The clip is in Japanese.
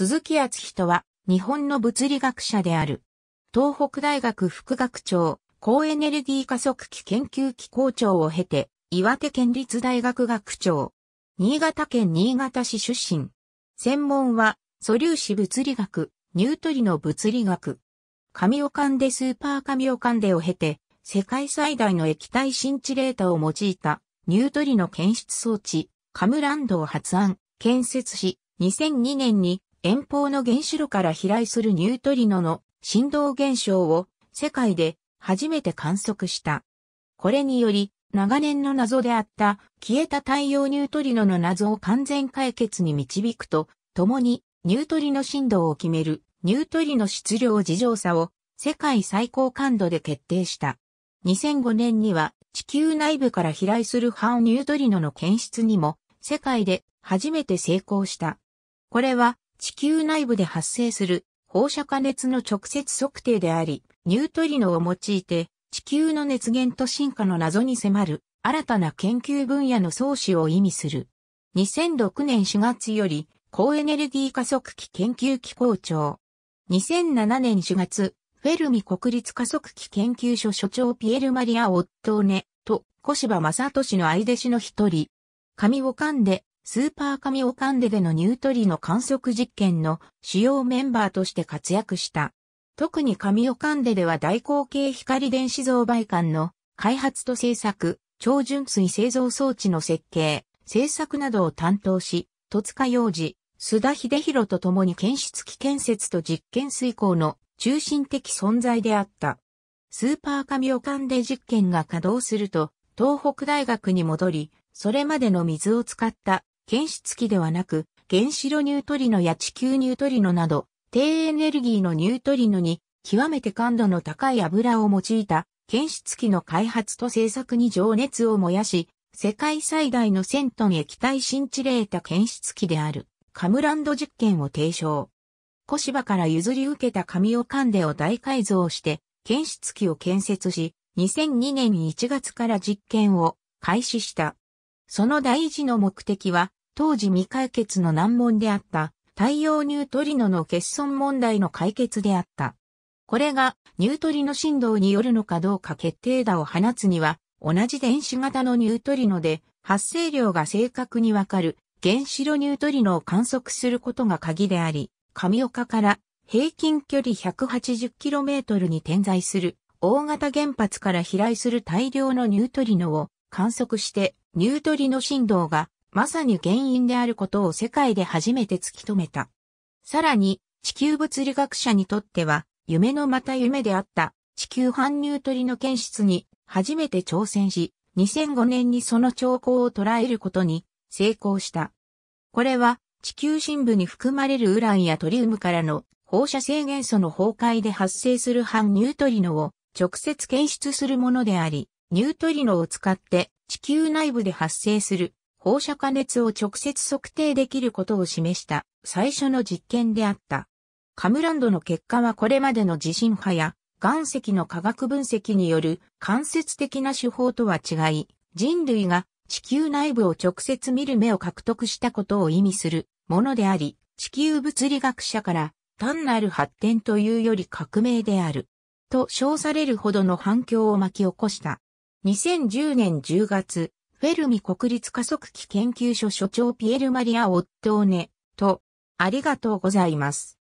鈴木敦人は日本の物理学者である。東北大学副学長、高エネルギー加速器研究機構長を経て、岩手県立大学学長。新潟県新潟市出身。専門は素粒子物理学、ニュートリノ物理学。神オカンデスーパー神オカンデを経て、世界最大の液体シンチレータを用いたニュートリノ検出装置、カムランドを発案、建設し、2002年に遠方の原子炉から飛来するニュートリノの振動現象を世界で初めて観測した。これにより、長年の謎であった消えた太陽ニュートリノの謎を完全解決に導くと、共にニュートリノ振動を決めるニュートリノ質量事乗差を世界最高感度で決定した。2005年には地球内部から飛来する反ニュートリノの検出にも世界で初めて成功した。これは地球内部で発生する放射加熱の直接測定であり、ニュートリノを用いて地球の熱源と進化の謎に迫る新たな研究分野の創始を意味する。2006年4月より高エネルギー加速器研究機構長。2007年4月、フェルミ国立加速器研究所所長ピエル・マリア・オットーネと小柴正俊の相弟子の一人。神オカンデ、スーパー神オカンデでのニュートリノ観測実験の主要メンバーとして活躍した。特に神オカンデでは大口径光電子増倍管の開発と製作、超純水製造装置の設計、製作などを担当し、戸塚洋二、須田秀弘と共に検出機建設と実験遂行の中心的存在であった。スーパーカミオカンデ実験が稼働すると、東北大学に戻り、それまでの水を使った検出機ではなく、原子炉ニュートリノや地球ニュートリノなど、低エネルギーのニュートリノに極めて感度の高い油を用いた検出機の開発と製作に情熱を燃やし、世界最大の1000トン液体シンチレータ検出機であるカムランド実験を提唱。小芝から譲り受けた紙をカンデを大改造して検出機を建設し、2002年1月から実験を開始した。その大事の目的は当時未解決の難問であった太陽ニュートリノの欠損問題の解決であった。これがニュートリノ振動によるのかどうか決定打を放つには、同じ電子型のニュートリノで発生量が正確にわかる原子炉ニュートリノを観測することが鍵であり、神岡から平均距離 180km に点在する大型原発から飛来する大量のニュートリノを観測してニュートリノ振動がまさに原因であることを世界で初めて突き止めた。さらに、地球物理学者にとっては、夢のまた夢であった地球反ニュートリノ検出に初めて挑戦し、2005年にその兆候を捉えることに成功した。これは地球深部に含まれるウランやトリウムからの放射性元素の崩壊で発生する反ニュートリノを直接検出するものであり、ニュートリノを使って地球内部で発生する放射加熱を直接測定できることを示した最初の実験であった。カムランドの結果はこれまでの地震波や岩石の化学分析による間接的な手法とは違い、人類が地球内部を直接見る目を獲得したことを意味するものであり、地球物理学者から単なる発展というより革命である。と称されるほどの反響を巻き起こした。2010年10月、フェルミ国立加速器研究所所長ピエル・マリア・オットーネと、ありがとうございます。